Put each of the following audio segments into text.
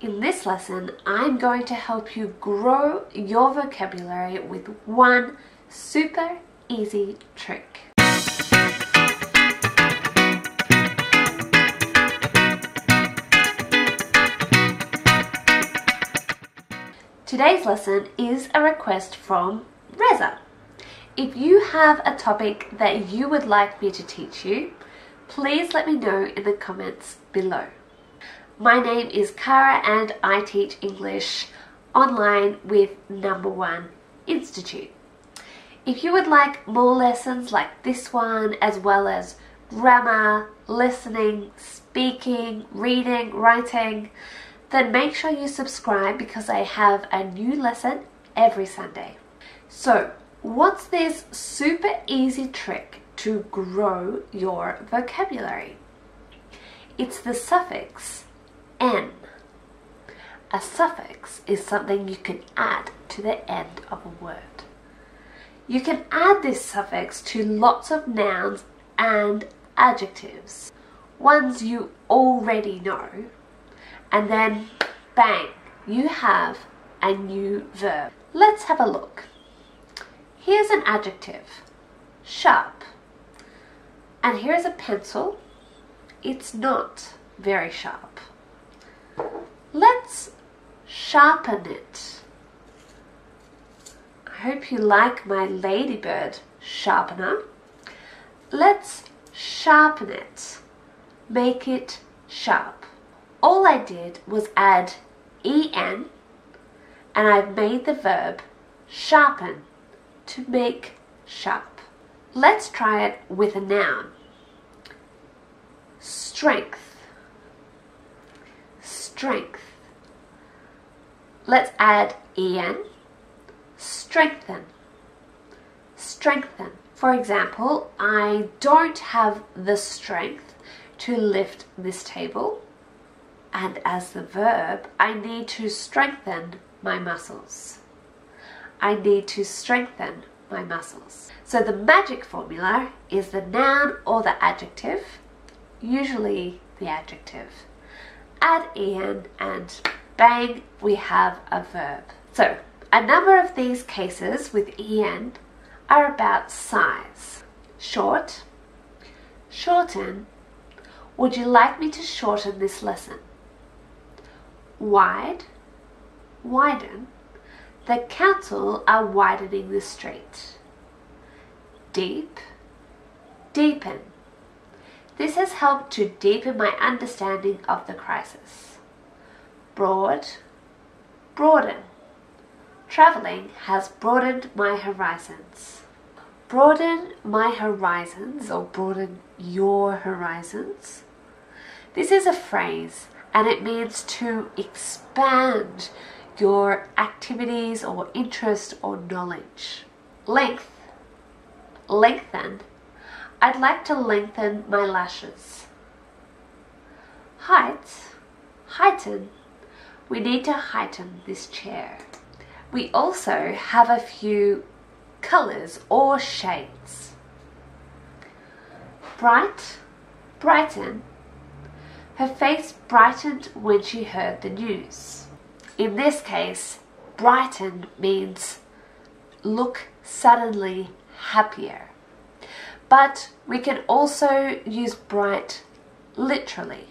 In this lesson, I'm going to help you grow your vocabulary with one super easy trick. Today's lesson is a request from Reza. If you have a topic that you would like me to teach you, please let me know in the comments below. My name is Cara and I teach English online with Number One Institute. If you would like more lessons like this one, as well as grammar, listening, speaking, reading, writing, then make sure you subscribe because I have a new lesson every Sunday. So, What's this super easy trick to grow your vocabulary? It's the suffix en. A suffix is something you can add to the end of a word. You can add this suffix to lots of nouns and adjectives, ones you already know, and then bang, you have a new verb. Let's have a look. Here's an adjective, sharp. And here's a pencil. It's not very sharp. Let's sharpen it. I hope you like my ladybird sharpener. Let's sharpen it. Make it sharp. All I did was add en and I've made the verb sharpen to make sharp. Let's try it with a noun. Strength. Strength. Let's add en. Strengthen. Strengthen. For example, I don't have the strength to lift this table. And as the verb, I need to strengthen my muscles. I need to strengthen my muscles. So the magic formula is the noun or the adjective, usually the adjective. Add en and bang, we have a verb. So a number of these cases with en are about size. Short, shorten, would you like me to shorten this lesson? Wide, widen, the council are widening the street. Deep, deepen. This has helped to deepen my understanding of the crisis. Broad, broaden. Traveling has broadened my horizons. Broaden my horizons or broaden your horizons. This is a phrase and it means to expand your activities or interest or knowledge. Length. Lengthen. I'd like to lengthen my lashes. Height. Heighten. We need to heighten this chair. We also have a few colors or shades. Bright. Brighten. Her face brightened when she heard the news. In this case, brighten means look suddenly happier. But we can also use bright literally.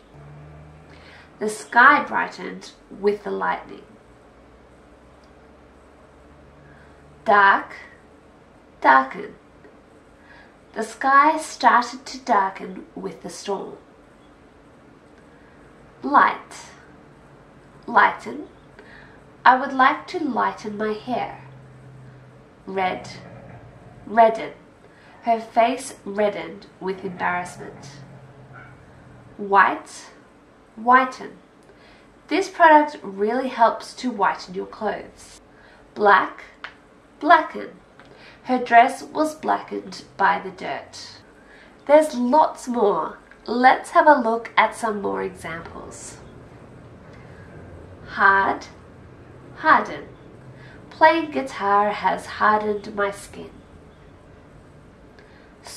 The sky brightened with the lightning. Dark, darken. The sky started to darken with the storm. Light, lighten I would like to lighten my hair. Red, redden. Her face reddened with embarrassment. White, whiten. This product really helps to whiten your clothes. Black, blacken. Her dress was blackened by the dirt. There's lots more. Let's have a look at some more examples. Hard, Harden. Playing guitar has hardened my skin.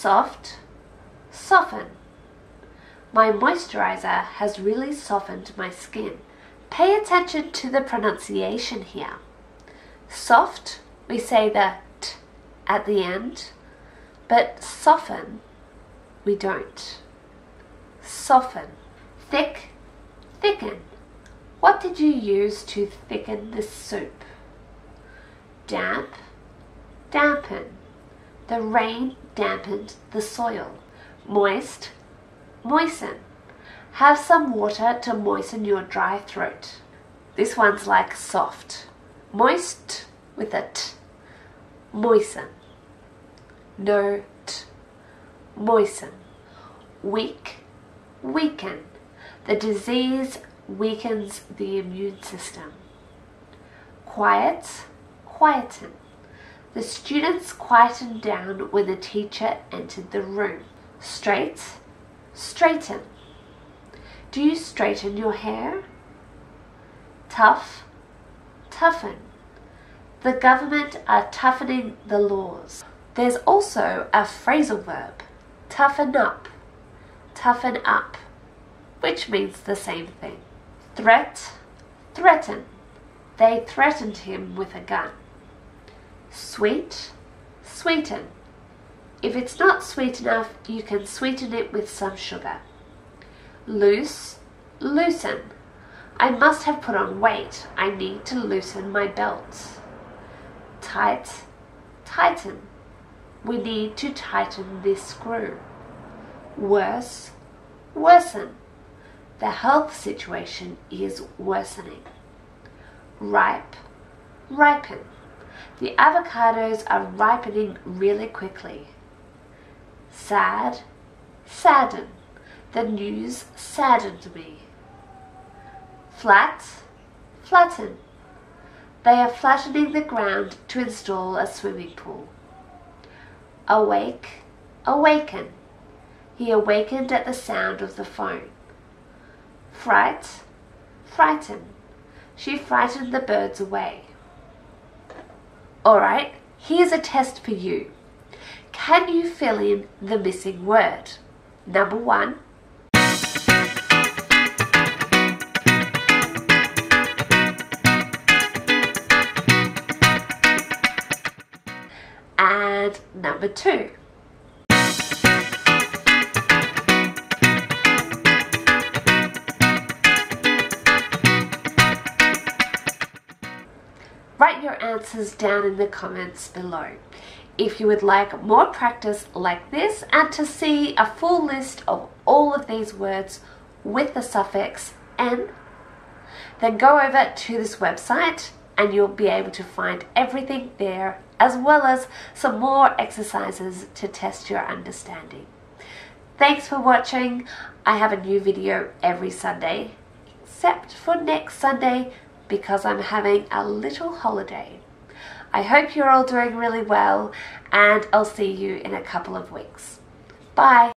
Soft, soften. My moisturizer has really softened my skin. Pay attention to the pronunciation here. Soft, we say the t at the end, but soften, we don't. Soften. Thick, thicken. What did you use to thicken the soup? Damp, dampen. The rain dampened the soil. Moist, moisten. Have some water to moisten your dry throat. This one's like soft. Moist with a t. Moisten. No t. Moisten. Weak, weaken. The disease weakens the immune system. Quiet, quieten. The students quietened down when the teacher entered the room. Straight, straighten. Do you straighten your hair? Tough, toughen. The government are toughening the laws. There's also a phrasal verb, toughen up, toughen up, which means the same thing. Threat, threaten. They threatened him with a gun. Sweet, sweeten. If it's not sweet enough, you can sweeten it with some sugar. Loose, loosen. I must have put on weight. I need to loosen my belt. Tight, tighten. We need to tighten this screw. Worse, worsen. The health situation is worsening. Ripe, ripen. The avocados are ripening really quickly. Sad, sadden. The news saddened me. Flat, flatten. They are flattening the ground to install a swimming pool. Awake, awaken. He awakened at the sound of the phone. Fright, frighten. She frightened the birds away. Alright, here's a test for you. Can you fill in the missing word? Number one. And number two. Answers down in the comments below. If you would like more practice like this and to see a full list of all of these words with the suffix en, then go over to this website and you'll be able to find everything there as well as some more exercises to test your understanding. Thanks for watching. I have a new video every Sunday, except for next Sunday because I'm having a little holiday. I hope you're all doing really well and I'll see you in a couple of weeks. Bye!